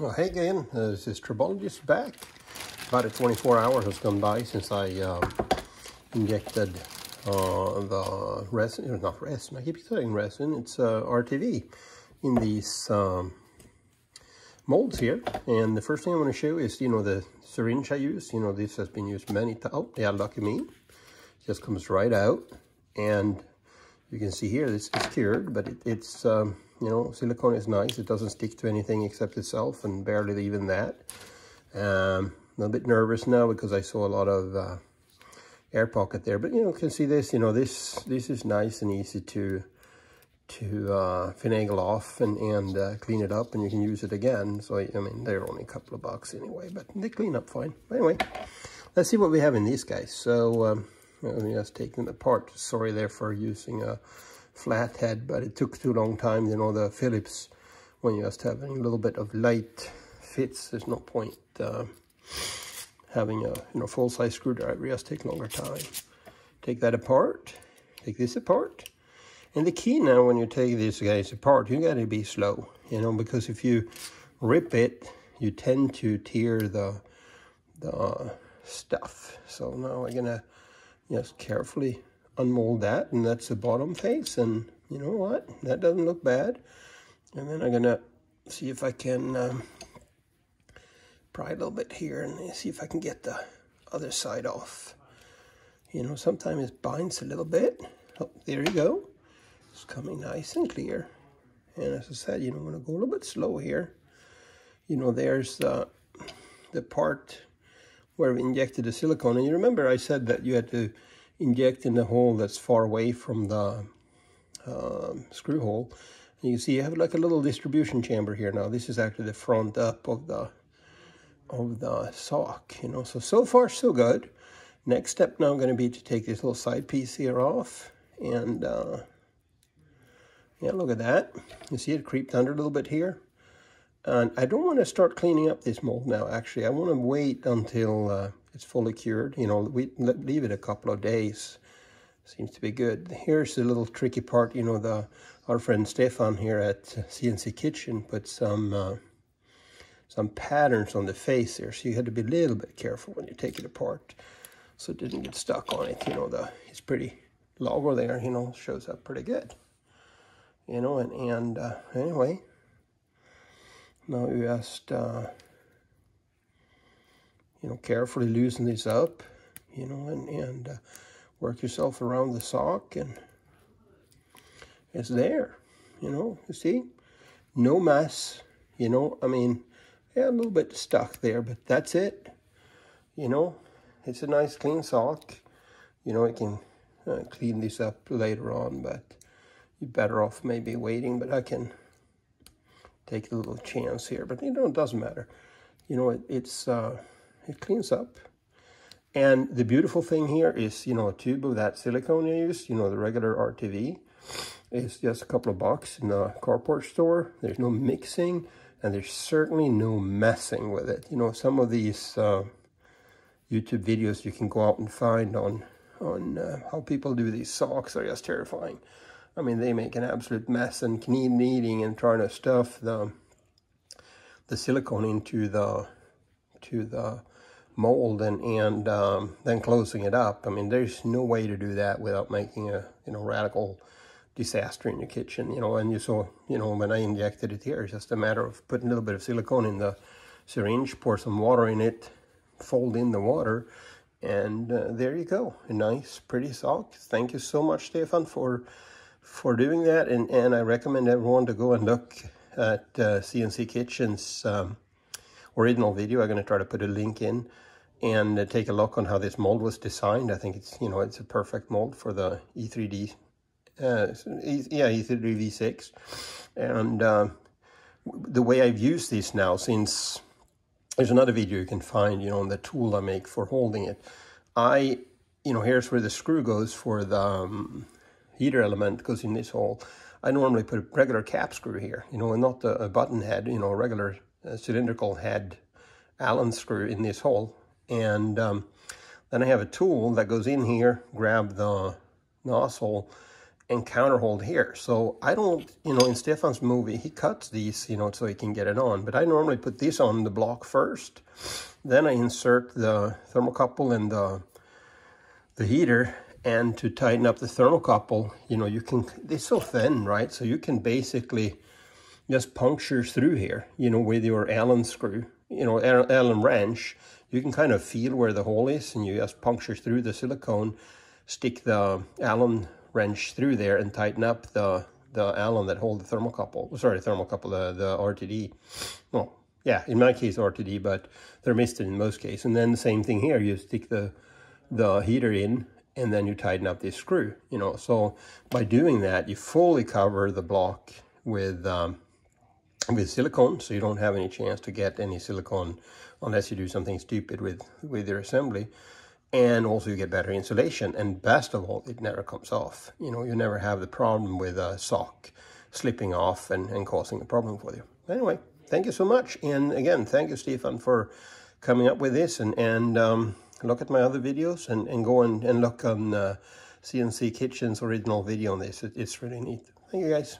Well, hey again, uh, this is Tribologist back. About a 24 hours has gone by since I um, injected uh, the resin, not resin, I keep saying resin, it's uh, RTV in these um, molds here. And the first thing I want to show is, you know, the syringe I use. You know, this has been used many times. Oh, yeah, lucky me. Just comes right out. And you can see here, this is cured, but it, it's... Um, you know, silicone is nice. It doesn't stick to anything except itself and barely even that. Um, a little bit nervous now because I saw a lot of uh, air pocket there. But, you know, you can see this, you know, this this is nice and easy to to uh, finagle off and, and uh, clean it up and you can use it again. So, I mean, they're only a couple of bucks anyway, but they clean up fine. But anyway, let's see what we have in these guys. So, um, let me just take them apart. Sorry there for using a flathead, but it took too long time. You know, the Phillips, when you're just having a little bit of light fits, there's no point uh, having a you know full-size screwdriver. Just take longer time. Take that apart. Take this apart. And the key now when you take these guys apart, you got to be slow, you know, because if you rip it, you tend to tear the the stuff. So now we're gonna just carefully unmold that and that's the bottom face and you know what? That doesn't look bad. And then I'm gonna see if I can um, pry a little bit here and see if I can get the other side off. You know sometimes it binds a little bit. Oh there you go. It's coming nice and clear. And as I said you know I'm gonna go a little bit slow here. You know there's the the part where we injected the silicone. And you remember I said that you had to inject in the hole that's far away from the uh, screw hole. And you see you have like a little distribution chamber here now. This is actually the front up of the of the sock, you know. So, so far so good. Next step now going to be to take this little side piece here off. And uh, yeah, look at that. You see it creeped under a little bit here. And I don't want to start cleaning up this mold now, actually. I want to wait until uh, it's fully cured. You know, we leave it a couple of days. Seems to be good. Here's the little tricky part. You know, the our friend Stefan here at CNC Kitchen put some uh, some patterns on the face there, so you had to be a little bit careful when you take it apart, so it didn't get stuck on it. You know, the it's pretty logo there. You know, shows up pretty good. You know, and and uh, anyway, now you just. Uh, you know, carefully loosen these up, you know, and, and uh, work yourself around the sock and it's there, you know, you see, no mess, you know, I mean, yeah, a little bit stuck there, but that's it, you know, it's a nice clean sock, you know, I can uh, clean this up later on, but you're better off maybe waiting, but I can take a little chance here, but you know, it doesn't matter, you know, it, it's, uh, it cleans up. And the beautiful thing here is, you know, a tube of that silicone I use, you know, the regular RTV, is just a couple of bucks in the carport store. There's no mixing, and there's certainly no messing with it. You know, some of these uh, YouTube videos you can go out and find on on uh, how people do these socks are just terrifying. I mean, they make an absolute mess and kneading and trying to stuff the the silicone into the to the mold and, and um, then closing it up. I mean, there's no way to do that without making a, you know, radical disaster in your kitchen, you know, and you saw, you know, when I injected it here, it's just a matter of putting a little bit of silicone in the syringe, pour some water in it, fold in the water, and uh, there you go. A nice, pretty sock. Thank you so much, Stefan, for for doing that. And, and I recommend everyone to go and look at uh, CNC Kitchen's um, original video. I'm going to try to put a link in and uh, take a look on how this mold was designed. I think it's, you know, it's a perfect mold for the E3D, uh, yeah, E3D V6. And uh, the way I've used this now, since there's another video you can find, you know, on the tool I make for holding it. I, you know, here's where the screw goes for the um, heater element goes in this hole. I normally put a regular cap screw here, you know, and not a, a button head, you know, a regular cylindrical head Allen screw in this hole. And um, then I have a tool that goes in here, grab the nozzle, and counterhold here. So I don't, you know, in Stefan's movie, he cuts these, you know, so he can get it on. But I normally put this on the block first. Then I insert the thermocouple and the, the heater. And to tighten up the thermocouple, you know, you can, it's so thin, right? So you can basically just punctures through here, you know, with your Allen screw, you know, Allen wrench. You can kind of feel where the hole is and you just puncture through the silicone, stick the Allen wrench through there and tighten up the the Allen that hold the thermocouple. Sorry, thermocouple, the, the RTD. Well, yeah, in my case RTD, but thermistor in most cases. And then the same thing here, you stick the the heater in and then you tighten up this screw, you know. So by doing that, you fully cover the block with um, with silicone, so you don't have any chance to get any silicone unless you do something stupid with, with your assembly. And also you get better insulation. And best of all it never comes off. You know you never have the problem with a sock slipping off and, and causing a problem for you. Anyway thank you so much. And again thank you Stefan for coming up with this. And and um, look at my other videos and, and go and, and look on uh, CNC Kitchen's original video on this. It, it's really neat. Thank you guys